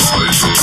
vortex.